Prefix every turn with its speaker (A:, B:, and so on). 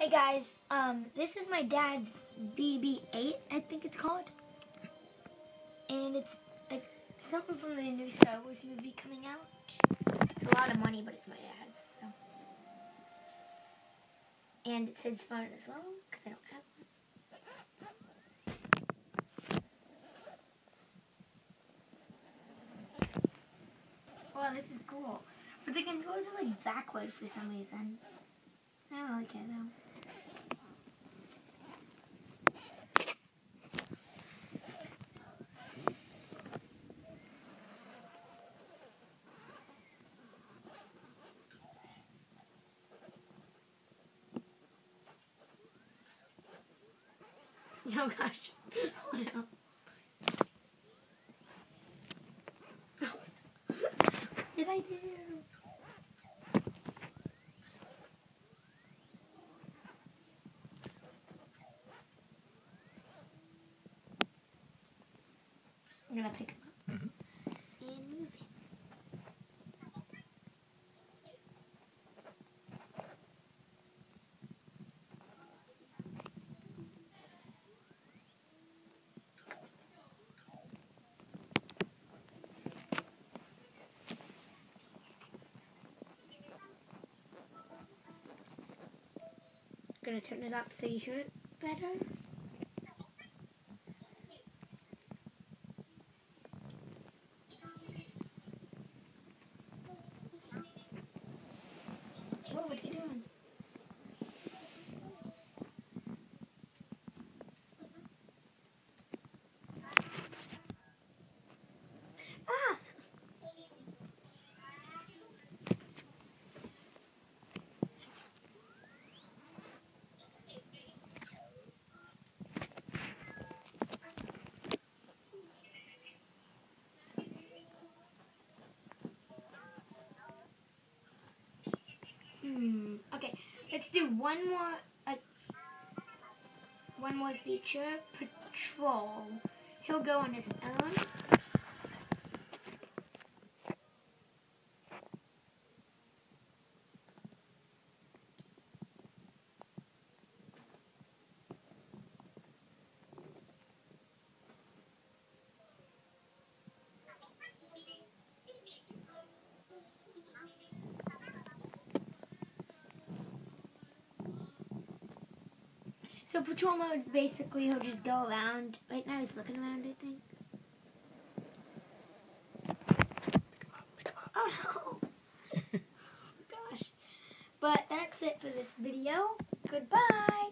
A: Hey guys, um, this is my dad's BB-8, I think it's called. And it's like something from the new Star Wars movie coming out. It's a lot of money, but it's my dad's. So. And it's his phone as well, because I don't have one. Wow, this is cool. But the controls are like backward for some reason. I don't like it though. Oh gosh. Oh no. what did I do? I'm gonna pick him up
B: mm -hmm.
A: and move. Gonna turn it up so you hear it better. Let's do one more. Uh, one more feature. Patrol. He'll go on his own. So patrol mode is basically he'll just go around. Right now he's looking around, I think.
B: Pick him up.
A: Oh no! Gosh. But that's it for this video. Goodbye.